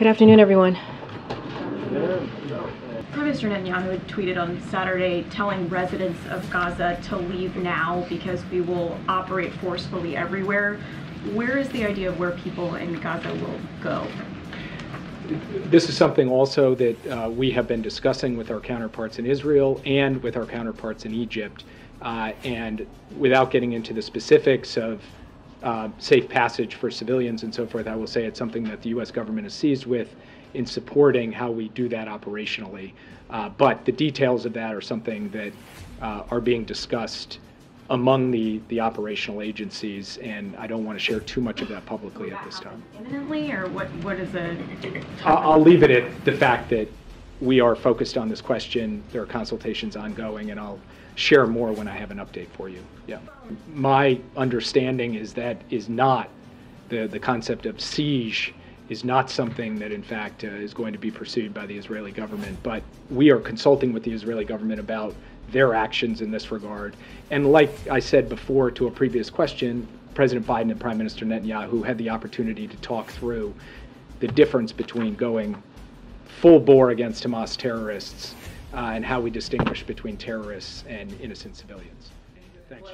Good afternoon, everyone. Prime Minister Netanyahu had tweeted on Saturday telling residents of Gaza to leave now because we will operate forcefully everywhere. Where is the idea of where people in Gaza will go? This is something also that uh, we have been discussing with our counterparts in Israel and with our counterparts in Egypt. Uh, and without getting into the specifics of uh, safe passage for civilians and so forth, I will say it's something that the U.S. government is seized with in supporting how we do that operationally. Uh, but the details of that are something that uh, are being discussed among the, the operational agencies, and I don't want to share too much of that publicly at this time. Imminently, or what? What is the? I'll I'll leave it at the fact that we are focused on this question. There are consultations ongoing, and I'll share more when I have an update for you. Yeah. My understanding is that is not the, the concept of siege is not something that, in fact, uh, is going to be pursued by the Israeli government. But we are consulting with the Israeli government about their actions in this regard. And like I said before to a previous question, President Biden and Prime Minister Netanyahu had the opportunity to talk through the difference between going full bore against Hamas terrorists uh, and how we distinguish between terrorists and innocent civilians. Thanks.